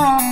Oh.